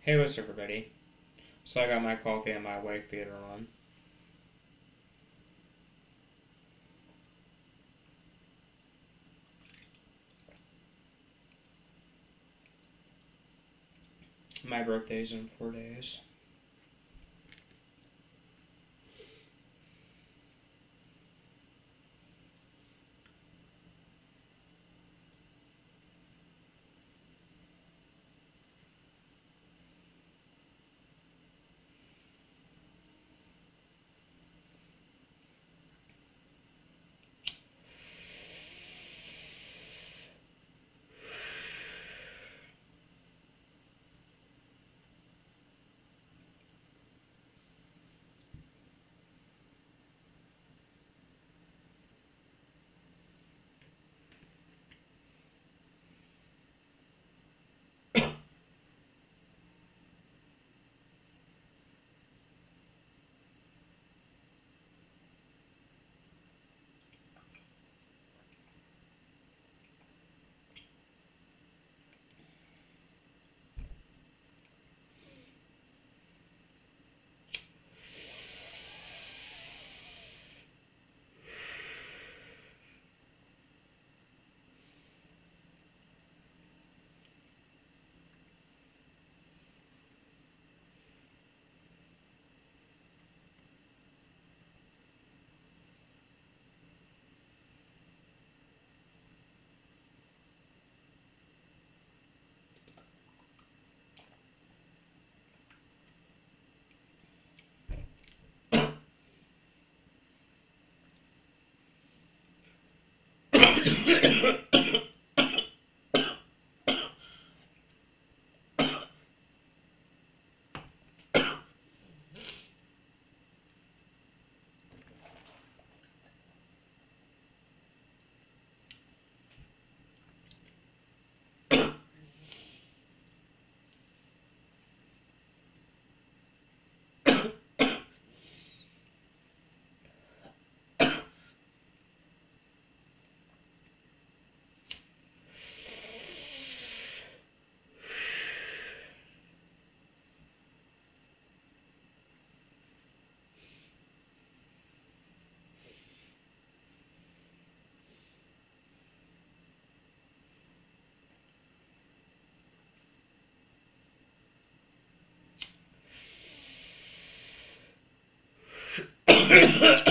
Hey, what's up, everybody? So I got my coffee and my wife beater on. My birthday's in four days. So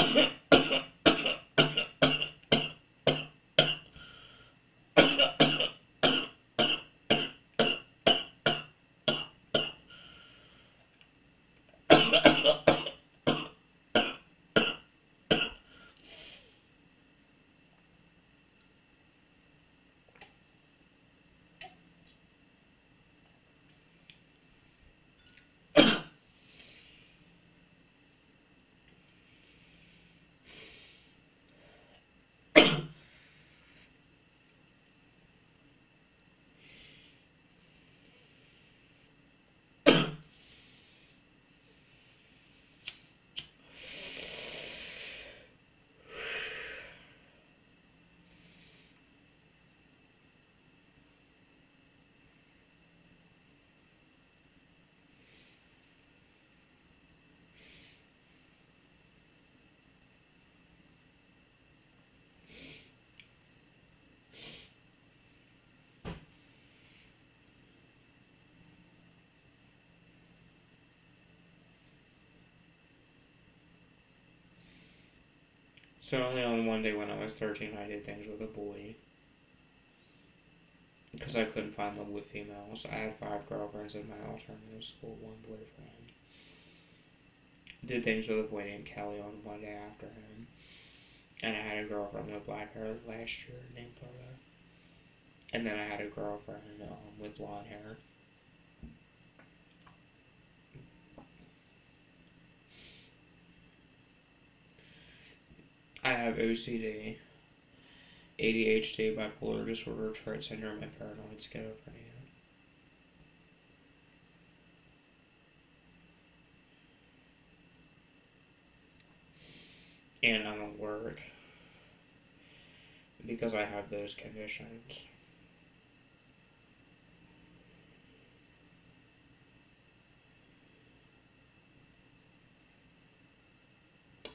only on one day when I was 13 I did things with a boy. Because I couldn't find love with females. I had five girlfriends in my alternative school, one boyfriend. Did things with a boy named Kelly on one day after him. And I had a girlfriend with black hair last year named Laura. And then I had a girlfriend um, with blonde hair. I have OCD, ADHD, bipolar disorder, Tourette syndrome, and paranoid schizophrenia. And I don't work because I have those conditions.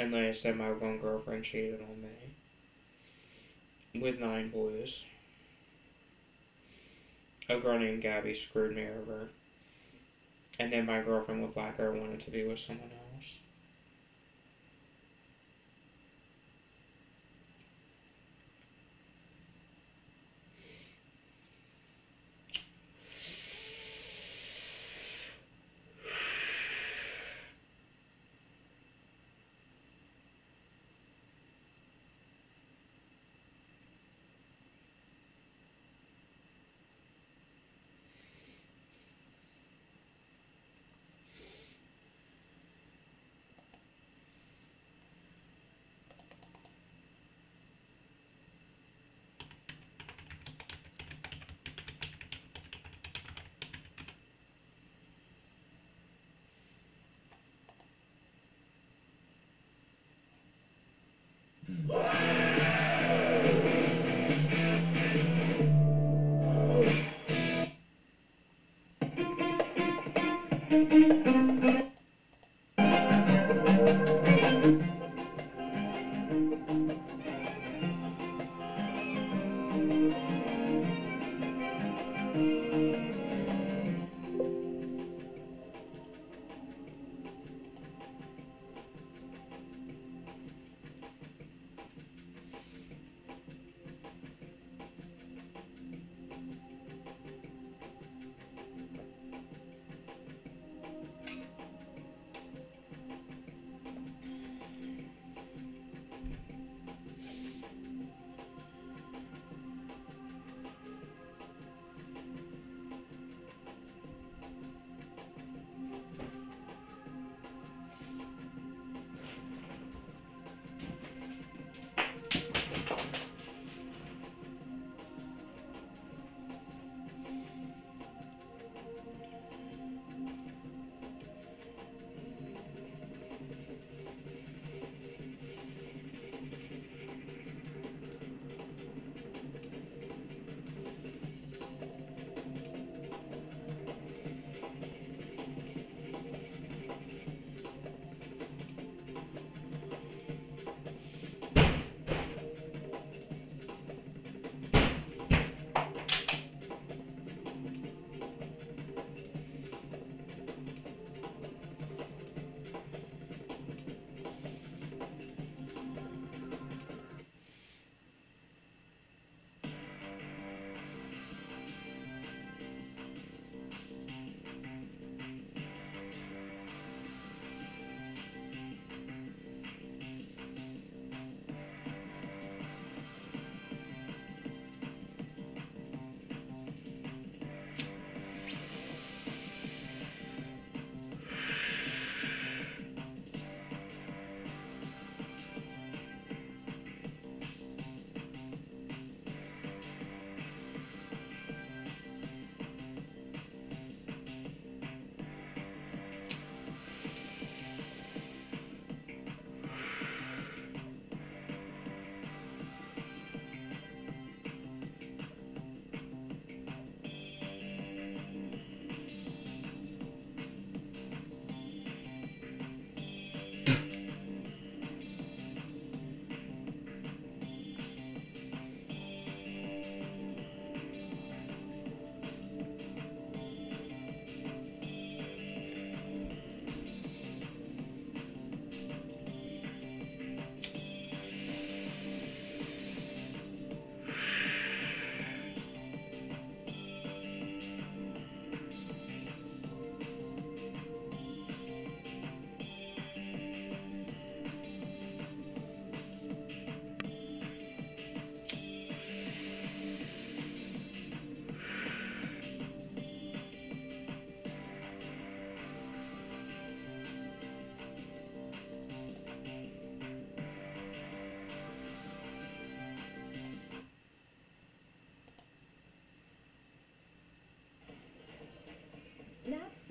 And I said, my one girlfriend cheated on me with nine boys. A girl named Gabby screwed me over. And then my girlfriend with black hair wanted to be with someone else.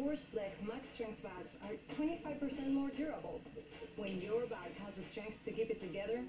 Force Flex Max Strength bags are 25% more durable. When your bag has the strength to keep it together,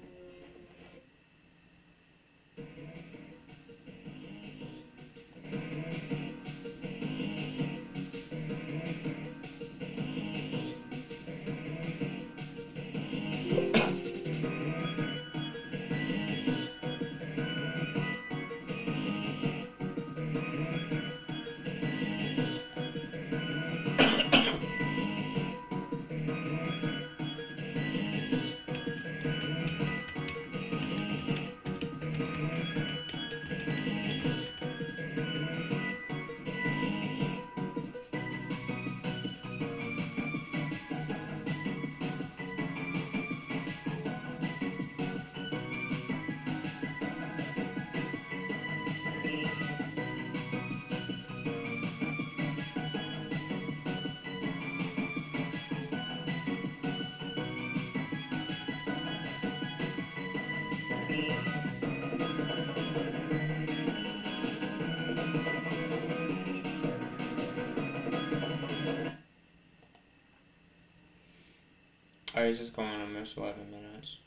I was just going almost 11 minutes.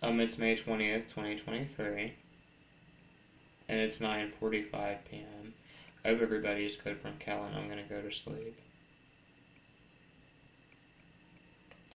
Um, it's May 20th, 2023. And it's 9.45 p.m. I hope everybody is good from Cal and I'm gonna go to sleep.